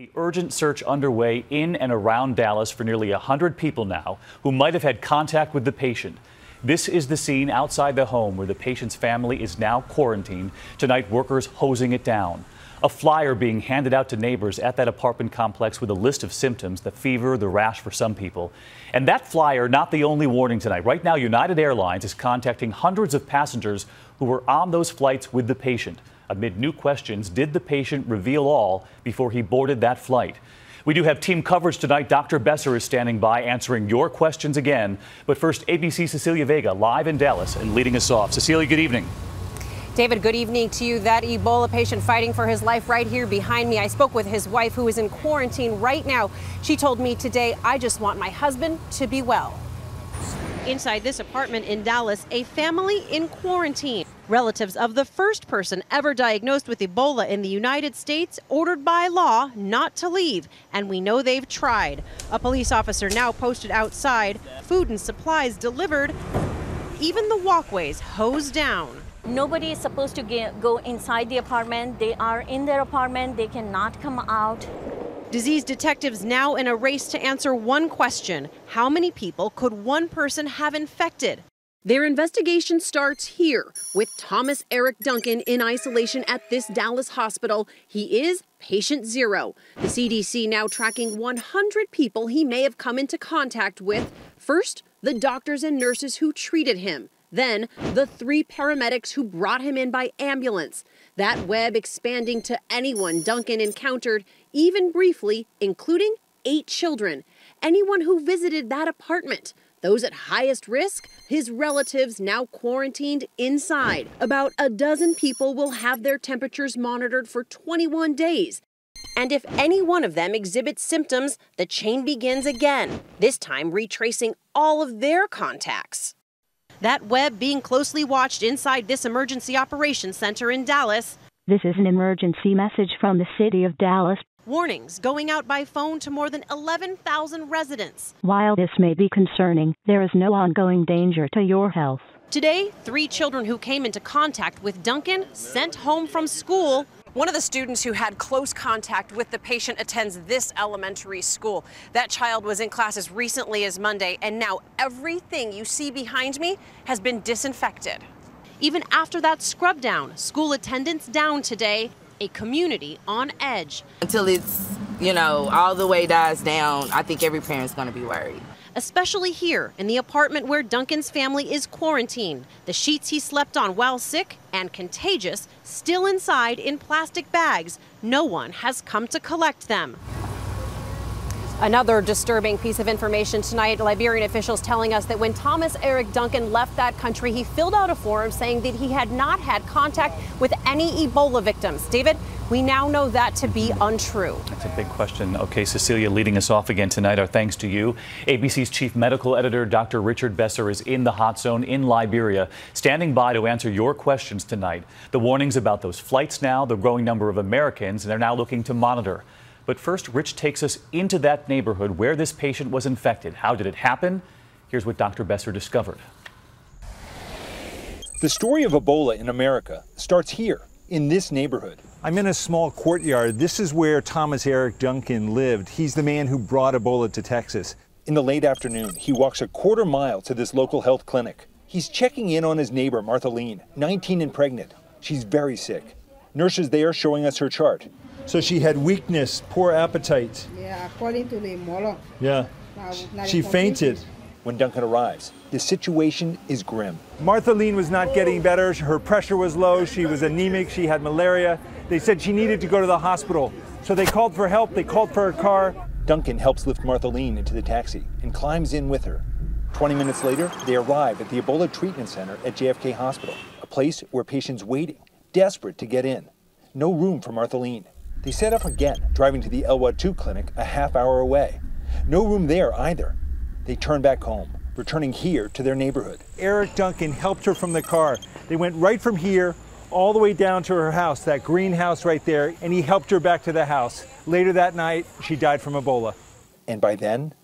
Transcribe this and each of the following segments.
The urgent search underway in and around Dallas for nearly 100 people now who might have had contact with the patient. This is the scene outside the home where the patient's family is now quarantined. Tonight, workers hosing it down. A flyer being handed out to neighbors at that apartment complex with a list of symptoms the fever, the rash for some people. And that flyer, not the only warning tonight. Right now, United Airlines is contacting hundreds of passengers who were on those flights with the patient. Amid new questions, did the patient reveal all before he boarded that flight? We do have team coverage tonight. Dr. Besser is standing by answering your questions again. But first, ABC Cecilia Vega live in Dallas and leading us off. Cecilia, good evening. David, good evening to you. That Ebola patient fighting for his life right here behind me. I spoke with his wife who is in quarantine right now. She told me today, I just want my husband to be well. Inside this apartment in Dallas, a family in quarantine. Relatives of the first person ever diagnosed with Ebola in the United States ordered by law not to leave, and we know they've tried. A police officer now posted outside, food and supplies delivered, even the walkways hosed down. Nobody is supposed to get, go inside the apartment. They are in their apartment. They cannot come out. Disease detectives now in a race to answer one question How many people could one person have infected? Their investigation starts here with Thomas Eric Duncan in isolation at this Dallas hospital. He is patient zero. The CDC now tracking 100 people he may have come into contact with. First, the doctors and nurses who treated him. Then, the three paramedics who brought him in by ambulance. That web expanding to anyone Duncan encountered, even briefly, including eight children. Anyone who visited that apartment. Those at highest risk, his relatives now quarantined inside. About a dozen people will have their temperatures monitored for 21 days. And if any one of them exhibits symptoms, the chain begins again, this time retracing all of their contacts. That web being closely watched inside this emergency operations center in Dallas. This is an emergency message from the city of Dallas. Warnings going out by phone to more than 11,000 residents. While this may be concerning, there is no ongoing danger to your health. Today, three children who came into contact with Duncan sent home from school one of the students who had close contact with the patient attends this elementary school. That child was in class as recently as Monday, and now everything you see behind me has been disinfected. Even after that scrub down, school attendance down today, a community on edge. Until it's, you know, all the way dies down, I think every parent's going to be worried especially here in the apartment where Duncan's family is quarantined. The sheets he slept on while sick and contagious still inside in plastic bags. No one has come to collect them. Another disturbing piece of information tonight Liberian officials telling us that when Thomas Eric Duncan left that country, he filled out a form saying that he had not had contact with any Ebola victims. David, we now know that to be untrue. That's a big question. Okay, Cecilia leading us off again tonight. Our thanks to you. ABC's chief medical editor, Dr. Richard Besser, is in the hot zone in Liberia, standing by to answer your questions tonight. The warnings about those flights now, the growing number of Americans, and they're now looking to monitor. But first, Rich takes us into that neighborhood where this patient was infected. How did it happen? Here's what Dr. Besser discovered. The story of Ebola in America starts here, in this neighborhood. I'm in a small courtyard. This is where Thomas Eric Duncan lived. He's the man who brought Ebola to Texas. In the late afternoon, he walks a quarter mile to this local health clinic. He's checking in on his neighbor, Marthalene, 19 and pregnant. She's very sick. Nurses there showing us her chart. So she had weakness, poor appetite. Yeah, according to the model. Yeah. She fainted. When Duncan arrives, the situation is grim. Marthalene was not getting better. Her pressure was low. She was anemic. She had malaria. They said she needed to go to the hospital. So they called for help. They called for a car. Duncan helps lift Marthalene into the taxi and climbs in with her. 20 minutes later, they arrive at the Ebola Treatment Center at JFK Hospital, a place where patients waiting, desperate to get in. No room for Marthalene. They set off again, driving to the ELWA 2 clinic a half hour away. No room there either. They turn back home, returning here to their neighborhood. Eric Duncan helped her from the car. They went right from here all the way down to her house, that greenhouse right there, and he helped her back to the house. Later that night, she died from Ebola. And by then,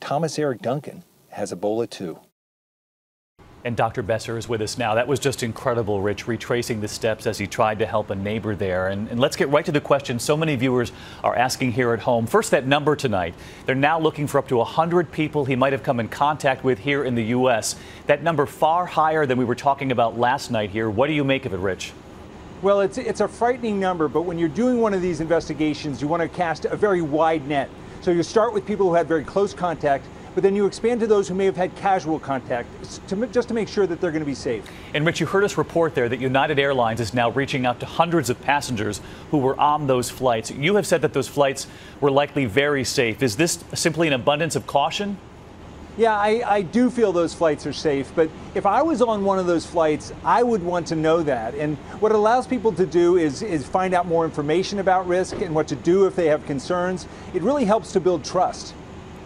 Thomas Eric Duncan has Ebola too. And Dr. Besser is with us now. That was just incredible, Rich, retracing the steps as he tried to help a neighbor there. And, and, let's get right to the question so many viewers are asking here at home. First, that number tonight. They're now looking for up to 100 people he might have come in contact with here in the U.S. That number far higher than we were talking about last night here. What do you make of it, Rich? Well, it's, it's a frightening number, but when you're doing one of these investigations, you want to cast a very wide net. So you start with people who had very close contact but then you expand to those who may have had casual contact to, just to make sure that they're going to be safe. And Rich, you heard us report there that United Airlines is now reaching out to hundreds of passengers who were on those flights. You have said that those flights were likely very safe. Is this simply an abundance of caution? Yeah, I, I, do feel those flights are safe, but if I was on one of those flights, I would want to know that. And what it allows people to do is, is find out more information about risk and what to do if they have concerns. It really helps to build trust.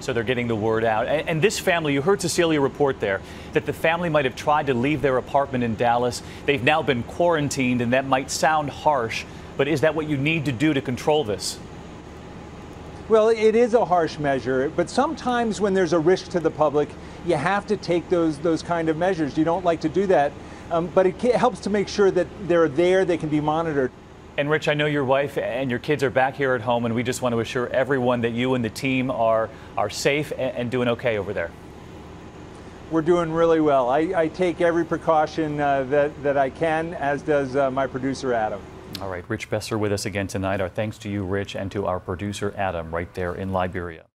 So they're getting the word out. And, and, this family, you heard Cecilia report there that the family might have tried to leave their apartment in Dallas. They've now been quarantined, and that might sound harsh, but is that what you need to do to control this? Well, it is a harsh measure, but sometimes when there's a risk to the public, you have to take those those kind of measures. You don't like to do that, um, but it helps to make sure that they're there, they can be monitored. And Rich, I know your wife and your kids are back here at home, and we just want to assure everyone that you and the team are, are safe and, doing okay over there. We're doing really well. I, I take every precaution uh, that, that I can, as does uh, my producer, Adam. All right, Rich Besser with us again tonight. Our thanks to you, Rich, and to our producer, Adam, right there in Liberia.